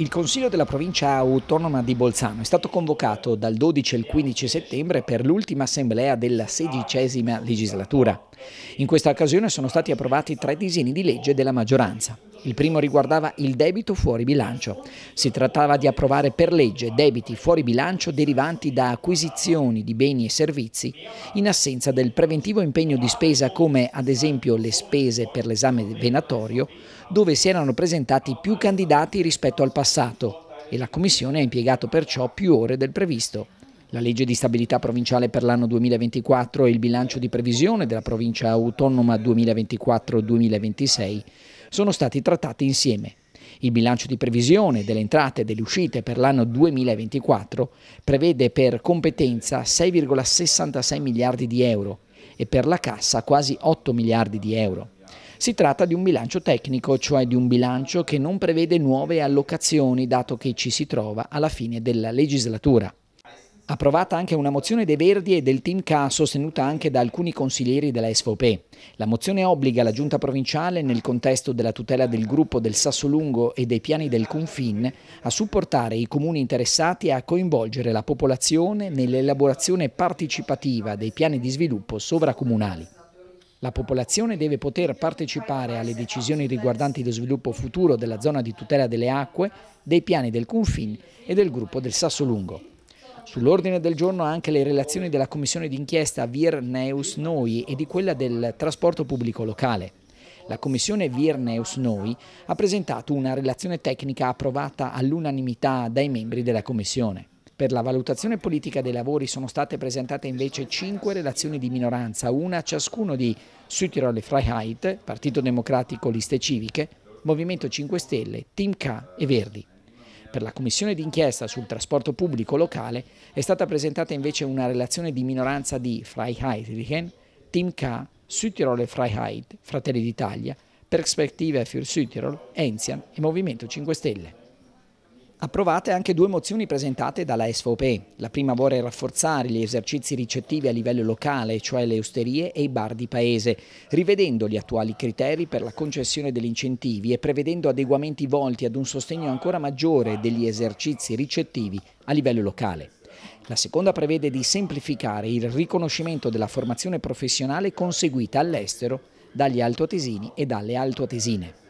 Il Consiglio della provincia autonoma di Bolzano è stato convocato dal 12 al 15 settembre per l'ultima assemblea della sedicesima legislatura. In questa occasione sono stati approvati tre disegni di legge della maggioranza. Il primo riguardava il debito fuori bilancio. Si trattava di approvare per legge debiti fuori bilancio derivanti da acquisizioni di beni e servizi in assenza del preventivo impegno di spesa come ad esempio le spese per l'esame venatorio dove si erano presentati più candidati rispetto al passato e la Commissione ha impiegato perciò più ore del previsto. La legge di stabilità provinciale per l'anno 2024 e il bilancio di previsione della provincia autonoma 2024-2026 sono stati trattati insieme. Il bilancio di previsione delle entrate e delle uscite per l'anno 2024 prevede per competenza 6,66 miliardi di euro e per la cassa quasi 8 miliardi di euro. Si tratta di un bilancio tecnico, cioè di un bilancio che non prevede nuove allocazioni dato che ci si trova alla fine della legislatura. Approvata anche una mozione dei Verdi e del Team K sostenuta anche da alcuni consiglieri della SVP. La mozione obbliga la Giunta provinciale, nel contesto della tutela del gruppo del Sassolungo e dei piani del Confin, a supportare i comuni interessati e a coinvolgere la popolazione nell'elaborazione partecipativa dei piani di sviluppo sovracomunali. La popolazione deve poter partecipare alle decisioni riguardanti lo sviluppo futuro della zona di tutela delle acque, dei piani del Confin e del gruppo del Sassolungo. Sull'ordine del giorno anche le relazioni della commissione d'inchiesta Vir Neus Noi e di quella del trasporto pubblico locale. La commissione Vir Neus Noi ha presentato una relazione tecnica approvata all'unanimità dai membri della commissione. Per la valutazione politica dei lavori sono state presentate invece cinque relazioni di minoranza, una ciascuno di Südtirol Freiheit, Partito Democratico Liste Civiche, Movimento 5 Stelle, Team K e Verdi. Per la commissione d'inchiesta sul trasporto pubblico locale è stata presentata invece una relazione di minoranza di Freiheitlichen, Team K, Südtirol Freiheit, Fratelli d'Italia, Perspective für Südtirol, Enzian e Movimento 5 Stelle. Approvate anche due mozioni presentate dalla SVP. La prima vuole rafforzare gli esercizi ricettivi a livello locale, cioè le osterie e i bar di paese, rivedendo gli attuali criteri per la concessione degli incentivi e prevedendo adeguamenti volti ad un sostegno ancora maggiore degli esercizi ricettivi a livello locale. La seconda prevede di semplificare il riconoscimento della formazione professionale conseguita all'estero dagli altoatesini e dalle altoatesine.